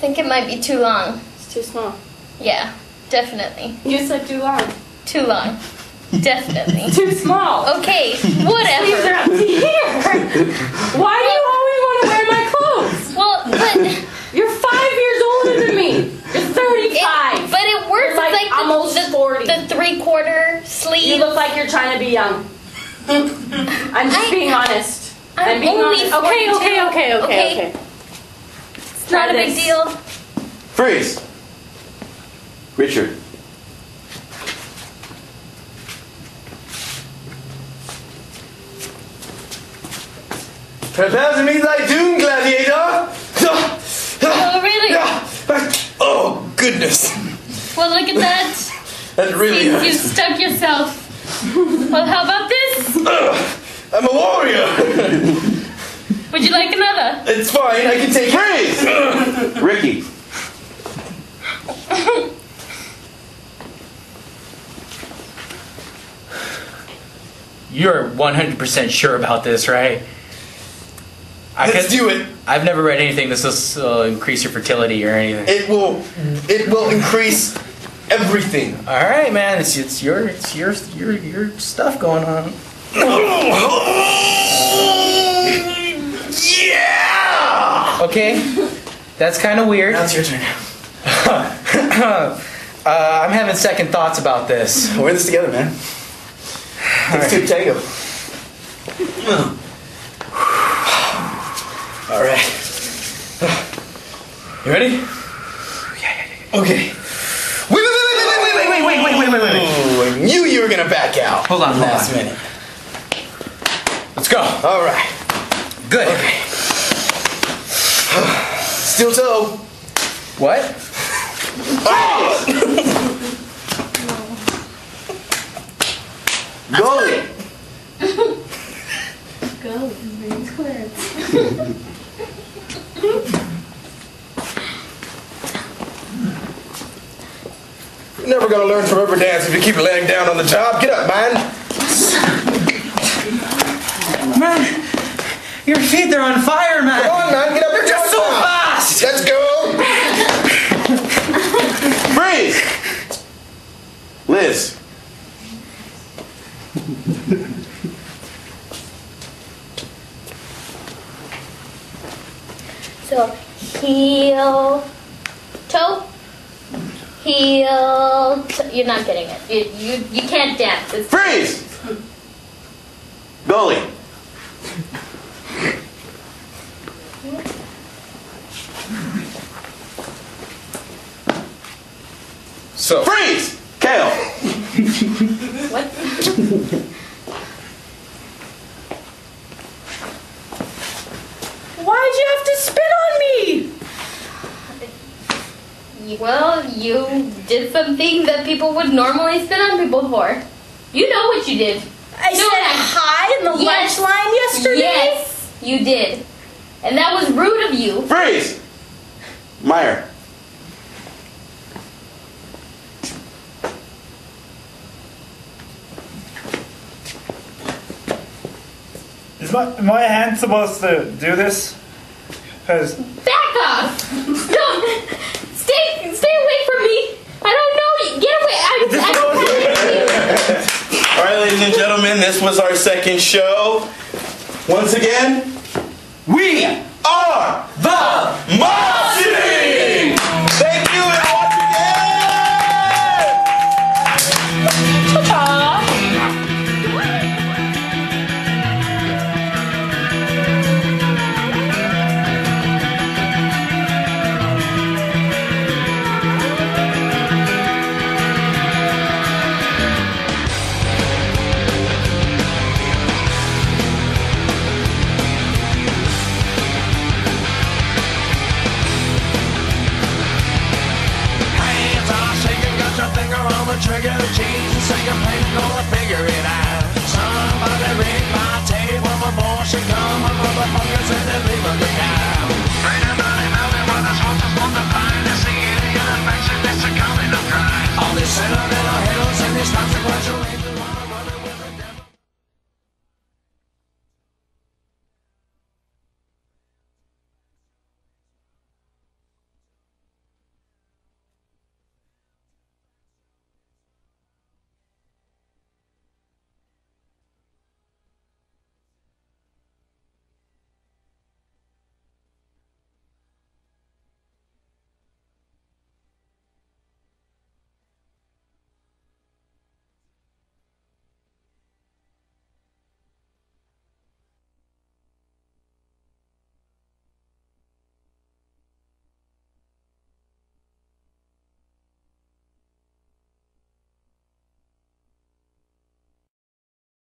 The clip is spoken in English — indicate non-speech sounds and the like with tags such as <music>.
think it might be too long. It's too small. Yeah, definitely. You said too long. Too long. Definitely. <laughs> Too small. Okay, <laughs> Sleeves are whatever. up to here. Why do you always want to wear my clothes? Well, but <laughs> You're five years older than me. You're 35. it, but it works like like, the, almost the, 40. the three quarter you look like you're trying to be young. I'm just I- being honest. I'm being only honest. Okay, 42. okay, okay, okay, Okay. okay. It's not a big deal. Freeze. Richard. Prepare to meet thy doom, gladiator. Oh, really? Oh, goodness. Well, look at that. That really Seems you hurts. stuck yourself. Well, how about this? I'm a warrior. Would you like? It's fine. I can take Freeze. <laughs> Ricky. You're 100% sure about this, right? I Let's do it. I've never read anything this will uh, increase your fertility or anything. It will. It will increase everything. All right, man. It's, it's your it's your your your stuff going on. <laughs> Yeah. Okay, that's kind of weird. Now it's your turn. uh, I'm having second thoughts about this. We're in this together, man. Let's do tango. All right. You ready? Okay. Wait, wait, wait, wait, wait, wait, wait, wait, wait, wait, wait, wait, wait. Ooh, I knew you were gonna back out. Hold on, last minute. Let's go. All right. Good. Steel toe. What? Goalie. Go, brings clearance. You're never gonna learn from river dance if you keep laying down on the job. Get up, man. Man, your feet are on fire, man. Come on, man. Get up. You're just so Now. Fast. Let's go. Freeze. Liz. So, heel, toe, heel. Toe. You're not getting it. You, you, you can't dance. It's, Freeze. Goalie. So Freeze. Kale. what? Why'd you have to spit on me? Well, you did something that people would normally spit on people for. You know what you did. I No, said I- hi in the Yes. lunch line yesterday. Yes, you did. And that was rude of you. Freeze. Meyer. Is my, my hand supposed to do this? Because Back off! Don't stay stay away from me. I don't know you. Get away. I'm, I'm All right, ladies and gentlemen, this was our second show. Once again, we trigger.